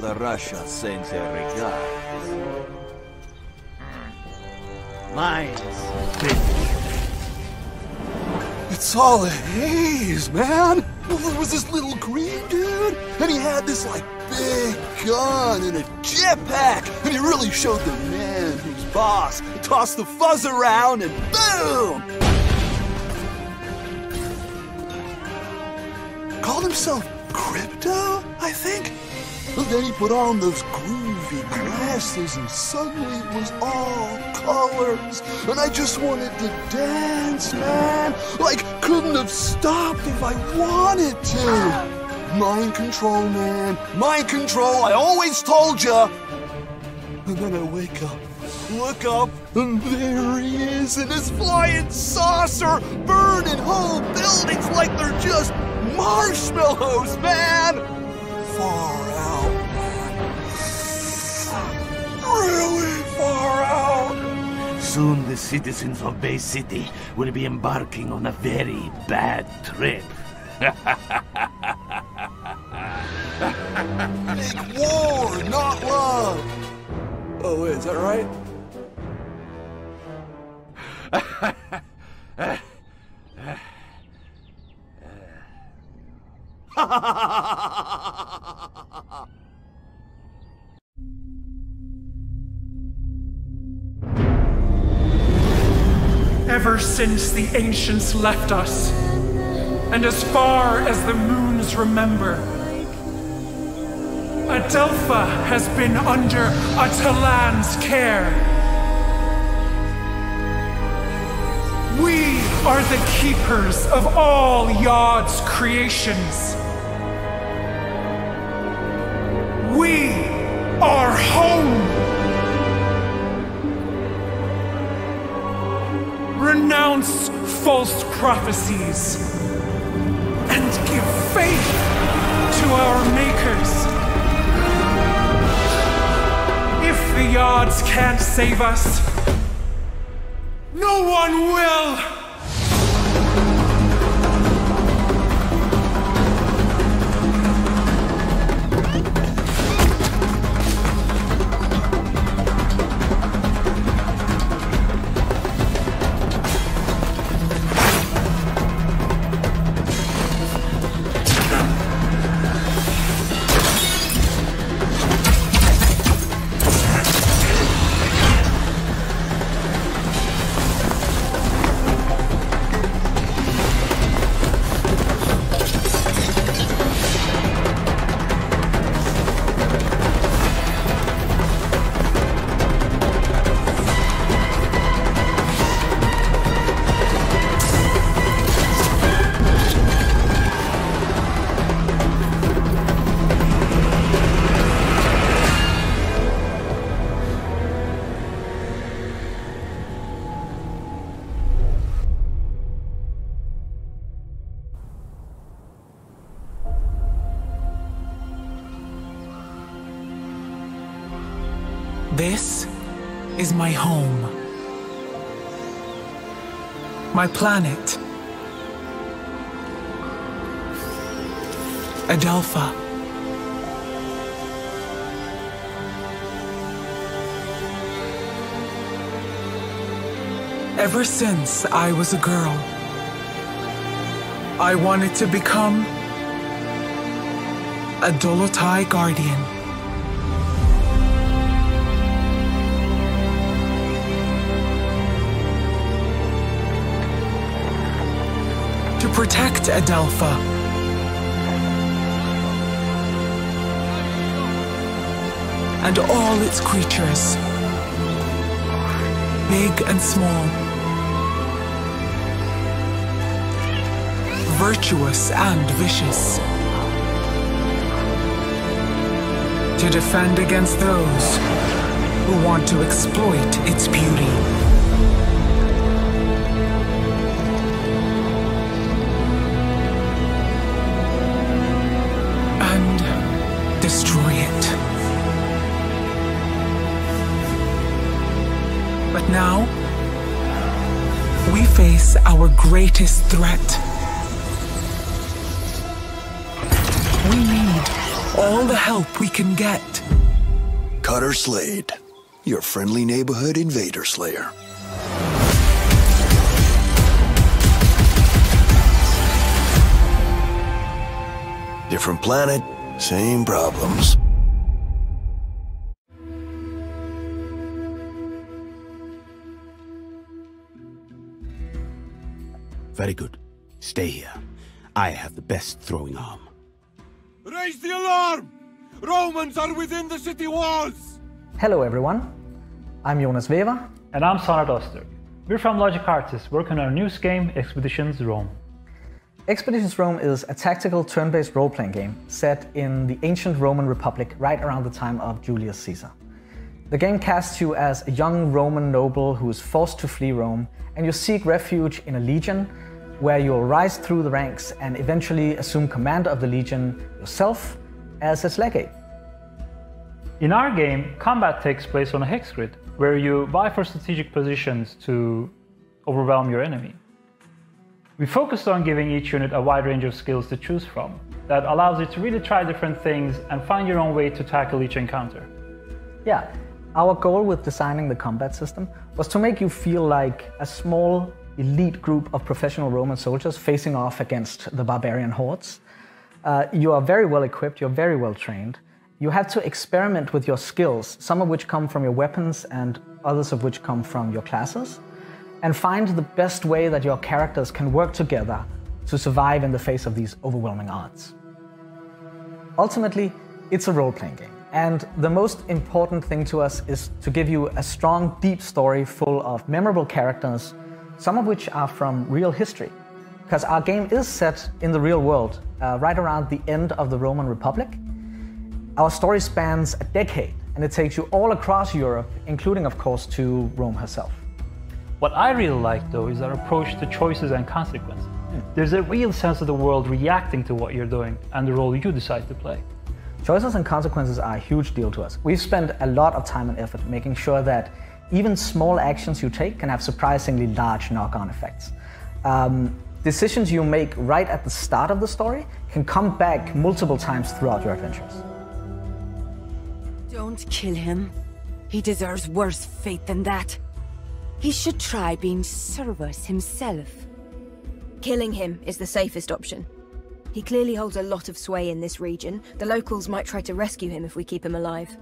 Mother Russia sends her regards. Mine's finished. It's all a haze, man. There was this little green dude, and he had this like big gun and a jetpack, and he really showed the man who's boss. Tossed the fuzz around, and boom! Called himself Crypto, I think. Then he put on those groovy glasses, and suddenly it was all colors. And I just wanted to dance, man. Like, couldn't have stopped if I wanted to. Mind control, man. Mind control. I always told ya. And then I wake up, look up, and there he is in his flying saucer, burning whole buildings like they're just marshmallows, man. Far Really far out. Soon the citizens of Bay City will be embarking on a very bad trip. Make war, not love. Oh, wait, is that right? Since the ancients left us, and as far as the moons remember, Adelpha has been under Atalan's care. We are the keepers of all Yod's creations. We are home. Renounce false prophecies and give faith to our makers. If the Yods can't save us, no one will! My home. My planet. Adelpha. Ever since I was a girl, I wanted to become a Dolotai Guardian. Protect Adelpha. And all its creatures, big and small, virtuous and vicious, to defend against those who want to exploit its greatest threat. We need all the help we can get. Cutter Slade, your friendly neighborhood invader slayer. Different planet, same problems. Very good. Stay here. I have the best throwing arm. Raise the alarm! Romans are within the city walls! Hello everyone, I'm Jonas Weber. And I'm Sonat Oster. We're from Logic Artists, working on our newest game, Expeditions Rome. Expeditions Rome is a tactical turn-based role-playing game set in the ancient Roman Republic right around the time of Julius Caesar. The game casts you as a young Roman noble who is forced to flee Rome, and you seek refuge in a legion where you'll rise through the ranks and eventually assume command of the legion yourself as its legate. In our game, combat takes place on a hex grid, where you vie for strategic positions to overwhelm your enemy. We focused on giving each unit a wide range of skills to choose from that allows you to really try different things and find your own way to tackle each encounter. Yeah, our goal with designing the combat system was to make you feel like a small elite group of professional Roman soldiers facing off against the barbarian hordes. Uh, you are very well equipped, you're very well trained. You have to experiment with your skills, some of which come from your weapons and others of which come from your classes and find the best way that your characters can work together to survive in the face of these overwhelming odds. Ultimately, it's a role playing game, and the most important thing to us is to give you a strong, deep story full of memorable characters, some of which are from real history. Because our game is set in the real world, uh, right around the end of the Roman Republic. Our story spans a decade, and it takes you all across Europe, including, of course, to Rome herself. What I really like though is our approach to choices and consequences. There's a real sense of the world reacting to what you're doing and the role you decide to play. Choices and consequences are a huge deal to us. We've spent a lot of time and effort making sure that even small actions you take can have surprisingly large knock on effects. Um, decisions you make right at the start of the story can come back multiple times throughout your adventures. Don't kill him. He deserves worse fate than that. He should try being Cerberus himself. Killing him is the safest option. He clearly holds a lot of sway in this region. The locals might try to rescue him if we keep him alive.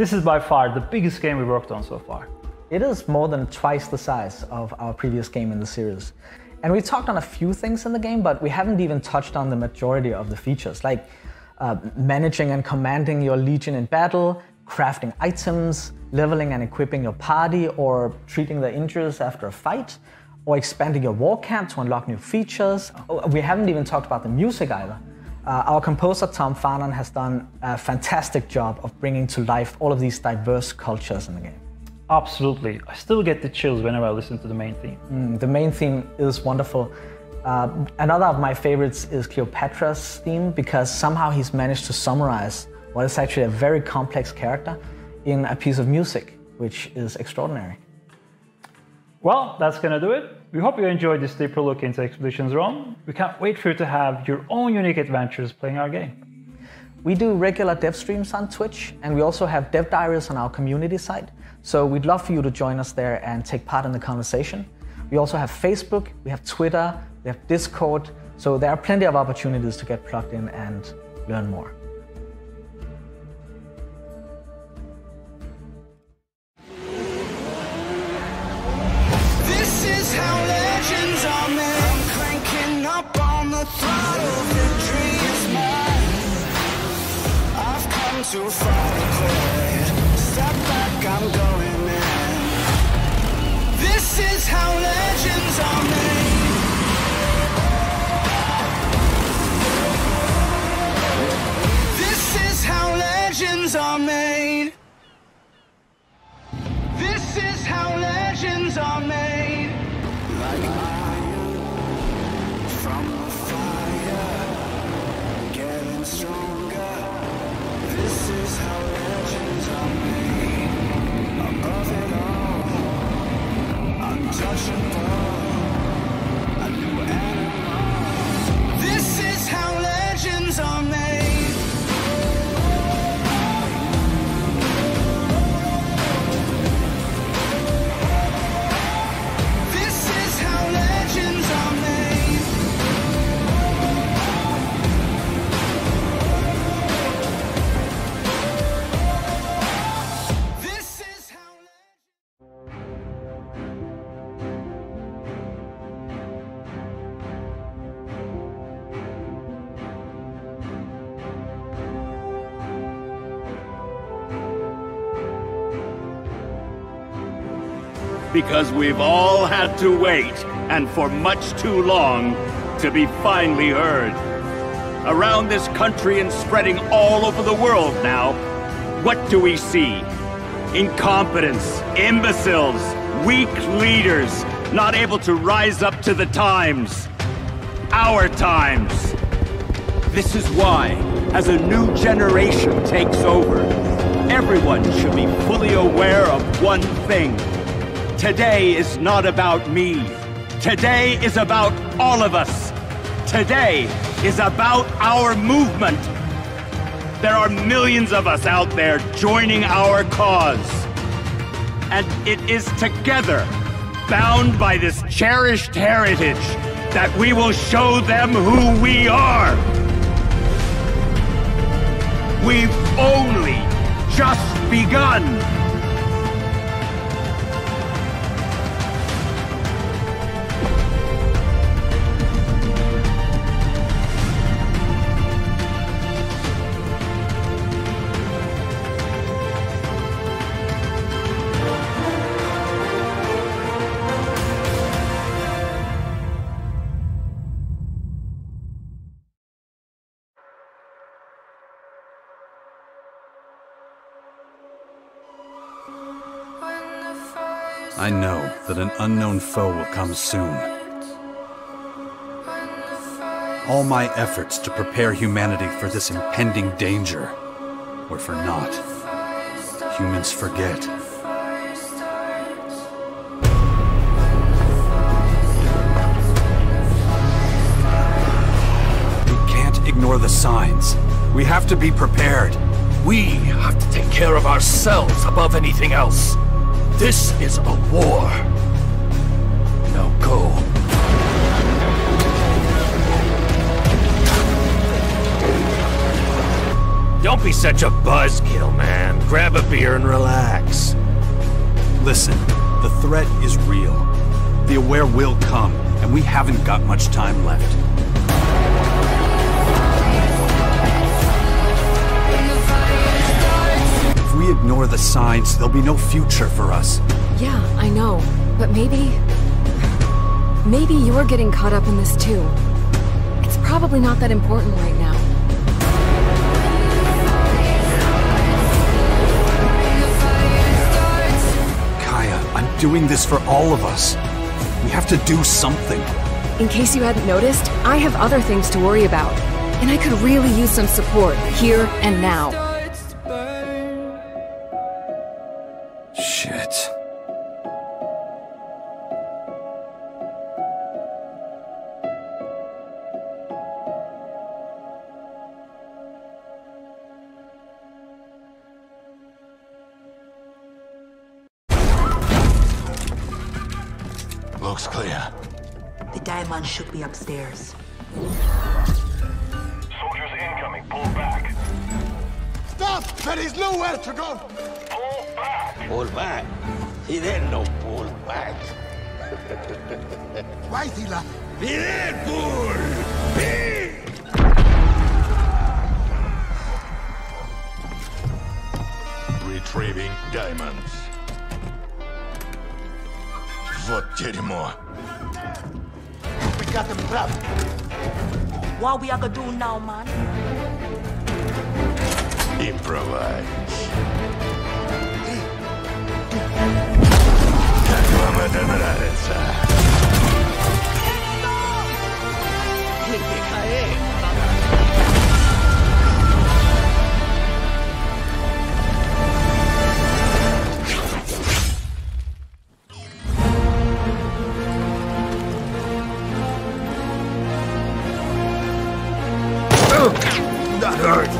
This is by far the biggest game we worked on so far. It is more than twice the size of our previous game in the series. And we talked on a few things in the game, but we haven't even touched on the majority of the features, like uh, managing and commanding your legion in battle, crafting items, leveling and equipping your party, or treating the injuries after a fight, or expanding your war camp to unlock new features. We haven't even talked about the music either. Uh, our composer Tom Farnon has done a fantastic job of bringing to life all of these diverse cultures in the game. Absolutely. I still get the chills whenever I listen to the main theme. Mm, the main theme is wonderful. Uh, another of my favorites is Cleopatra's theme because somehow he's managed to summarize what is actually a very complex character in a piece of music, which is extraordinary. Well, that's gonna do it. We hope you enjoyed this deeper look into Expeditions Rome. We can't wait for you to have your own unique adventures playing our game. We do regular dev streams on Twitch, and we also have dev diaries on our community site. So we'd love for you to join us there and take part in the conversation. We also have Facebook, we have Twitter, we have Discord, so there are plenty of opportunities to get plugged in and learn more. Too far to quit. Step back, I'm going because we've all had to wait, and for much too long, to be finally heard. Around this country and spreading all over the world now, what do we see? Incompetence, imbeciles, weak leaders, not able to rise up to the times. Our times. This is why, as a new generation takes over, everyone should be fully aware of one thing. Today is not about me. Today is about all of us. Today is about our movement. There are millions of us out there joining our cause. And it is together, bound by this cherished heritage, that we will show them who we are. We've only just begun. I know that an unknown foe will come soon. All my efforts to prepare humanity for this impending danger were for naught. Humans forget. We can't ignore the signs. We have to be prepared. We have to take care of ourselves above anything else. This is a war. Now go. Don't be such a buzzkill, man. Grab a beer and relax. Listen, the threat is real. The Aware will come, and we haven't got much time left. We ignore the signs, there'll be no future for us. Yeah, I know. But maybe... Maybe you're getting caught up in this too. It's probably not that important right now. Kaya, I'm doing this for all of us. We have to do something. In case you hadn't noticed, I have other things to worry about. And I could really use some support, here and now. Why is he laughing? Retrieving diamonds. Вот дерьмо. We got them trapped. What we are gonna do now, man? Improvise. Как вам это нравится? That hurt.